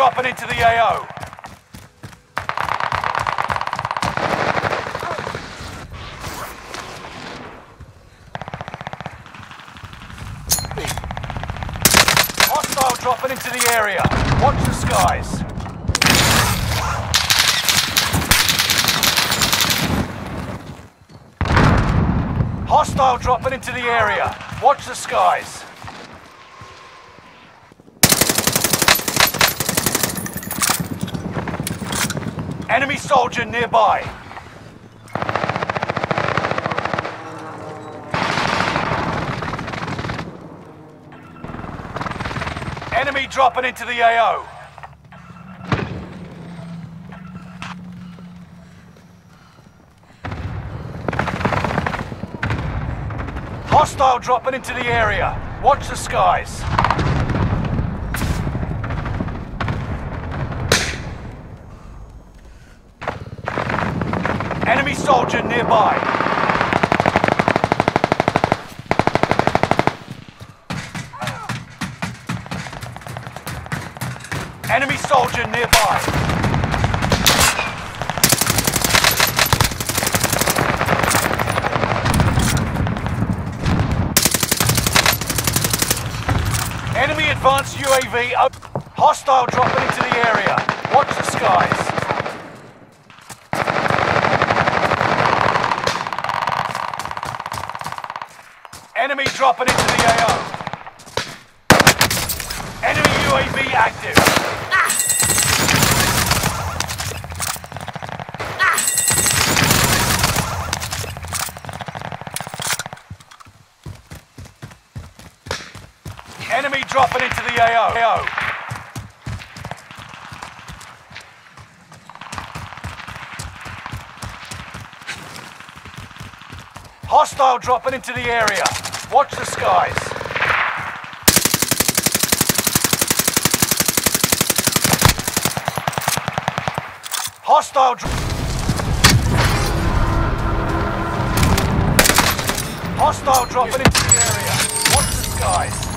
dropping into the AO. Hostile dropping into the area. Watch the skies. Hostile dropping into the area. Watch the skies. Enemy soldier nearby. Enemy dropping into the AO. Hostile dropping into the area. Watch the skies. Enemy soldier nearby. Enemy soldier nearby. Enemy advanced UAV up. Hostile dropping into the area. Watch the skies. Enemy dropping into the AO. Enemy UAV active. Enemy dropping into the AO. Hostile dropping into the area. Watch the skies. Hostile. Hostile dropping into the area. Watch the skies.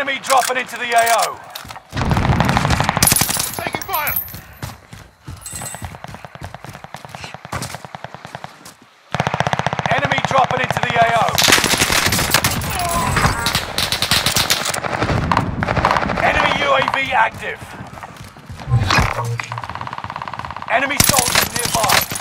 Enemy dropping into the AO. Taking fire! Enemy dropping into the AO. Enemy UAV active. Enemy soldiers nearby.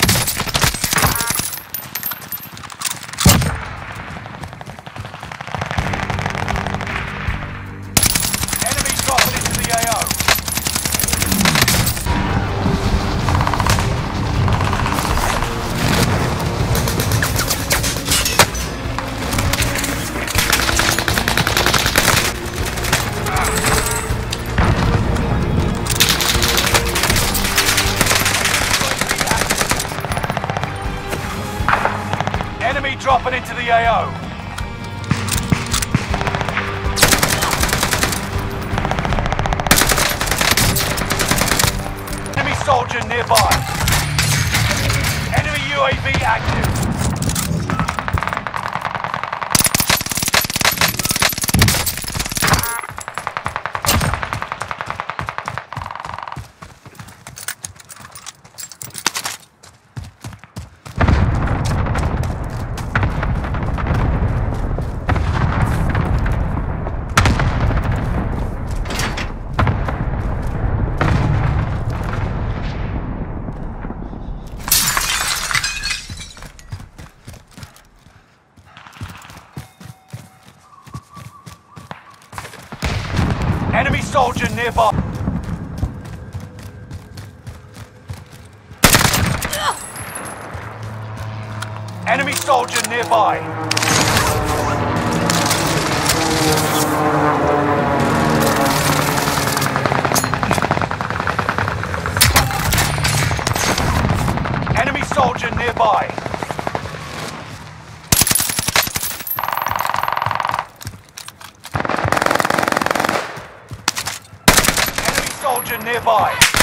Enemy dropping into the AO. Enemy soldier nearby. Enemy UAV active. Enemy soldier nearby. Enemy soldier nearby. Enemy soldier nearby. Soldier nearby.